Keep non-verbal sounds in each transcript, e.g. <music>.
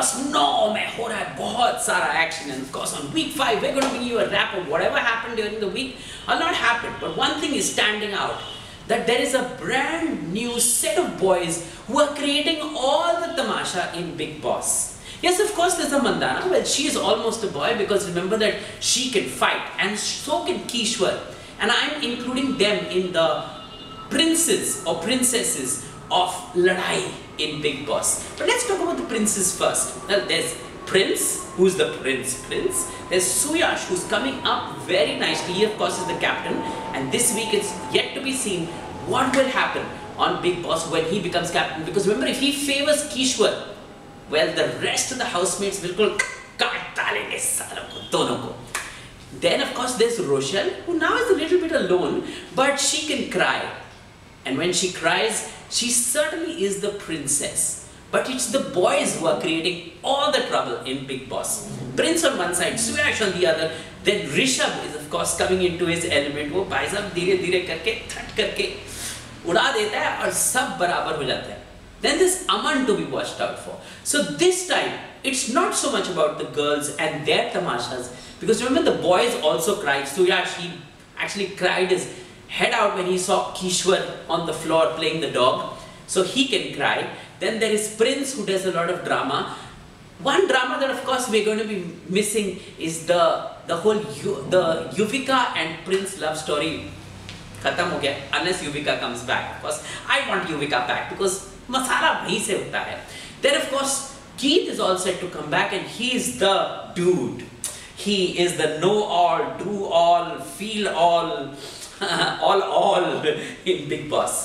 course, no, मैं हो रहा action and of course on week five we're going to give you a wrap of whatever happened during the week A lot happened. But one thing is standing out that there is a brand new set of boys who are creating all the tamasha in Bigg Boss. Yes, of course, there's a Mandana. Well, she is almost a boy because remember that she can fight and so can Kishwar. And I'm including them in the princes or princesses of Ladai in Bigg Boss. But let's talk about the princes first. Now, there's Prince, who's the Prince Prince. There's Suyyash, who's coming up very nicely. He, of course, is the captain. And this week, it's yet to be seen what will happen on Bigg Boss when he becomes captain. Because remember, if he favors Kishwar, well, the rest of the housemates will go, ko. Then, of course, there's Rochelle, who now is a little bit alone, but she can cry. And when she cries, she certainly is the princess. But it's the boys who are creating all the trouble in Bigg Boss. Prince on one side, Suyyash on the other. Then Rishab is of course coming into his element. वो भाई साहब धीरे धीरे करके that करके उड़ा देता है और सब बराबर हो जाता है Then this Aman to be watched out for. So this time, it's not so much about the girls and their tamashas. Because remember the boys also cried. Suyyash, he actually cried his head out when he saw Kishwar on the floor playing the dog. So he can cry. Then there is Prince who does a lot of drama. One drama that of course we're going to be missing is the the whole the Yuvika and Prince love story. Khatam ho gaya, unless Yuvika comes back. Of course, I want Yuvika back because masala wahi se hota hai. Then of course Keith is all set to come back and he is the dude. He is the know-all, do-all, feel-all, <laughs> all all in Big Boss.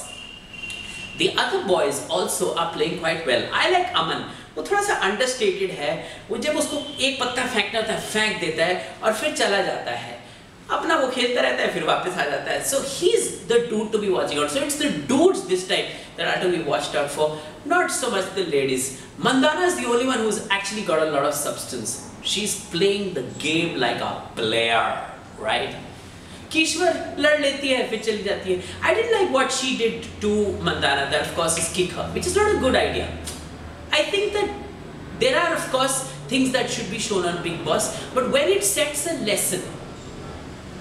The other boys also are playing quite well. I like Aman. वो थोड़ा सा understated है। वो जब उसको एक पत्ता फेंकना होता है, फेंक देता है और फिर चला जाता है। अपना वो खेलता रहता है, फिर वापस आ जाता है। So he is the dude to be watching out so it's the dudes this time that are to be watched out for not so much the ladies Mandana is the only one who is actually got a lot of substance she is playing the game like a player right Kishwar लड़ it, है फिर चली जाती didn't like what she did to Mandana. That of course is kick her which is not a good idea. I think that there are of course things that should be shown on Bigg Boss but when it sets a lesson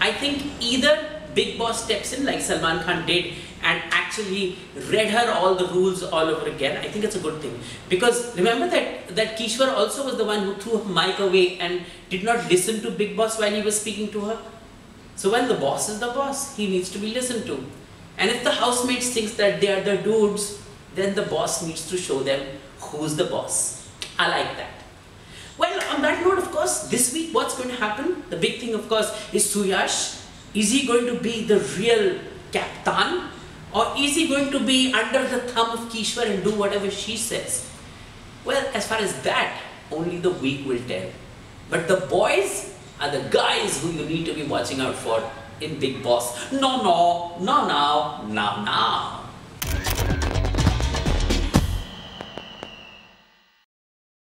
I think either Bigg Boss steps in like Salman Khan did and actually read her all the rules all over again I think it's a good thing. Because remember that that Kishwar also was the one who threw her mic away and did not listen to Bigg Boss while he was speaking to her? So when the boss is the boss, he needs to be listened to. And if the housemates thinks that they are the dudes, then the boss needs to show them who's the boss. I like that. Well, on that note, of course, this week what's going to happen? The big thing, of course, is Suyyash. Is he going to be the real captain? Or is he going to be under the thumb of Kishwar and do whatever she says? Well, as far as that, only the week will tell. But the boys are the guys who you need to be watching out for in Bigg Boss. No, no, no, no, no, no.